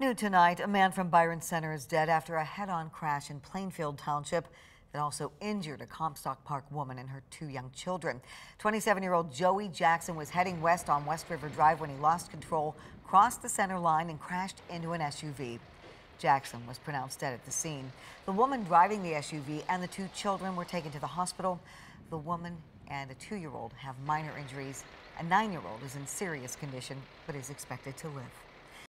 New tonight, a man from Byron Center is dead after a head-on crash in Plainfield Township that also injured a Comstock Park woman and her two young children. 27-year-old Joey Jackson was heading west on West River Drive when he lost control, crossed the center line, and crashed into an SUV. Jackson was pronounced dead at the scene. The woman driving the SUV and the two children were taken to the hospital. The woman and a two-year-old have minor injuries. A nine-year-old is in serious condition but is expected to live.